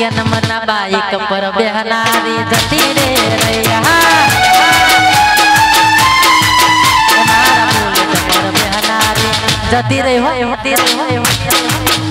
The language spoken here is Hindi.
जन्म न बाइक तो पर बेहनारी जती रे रैया जती तो रही हो जती रही।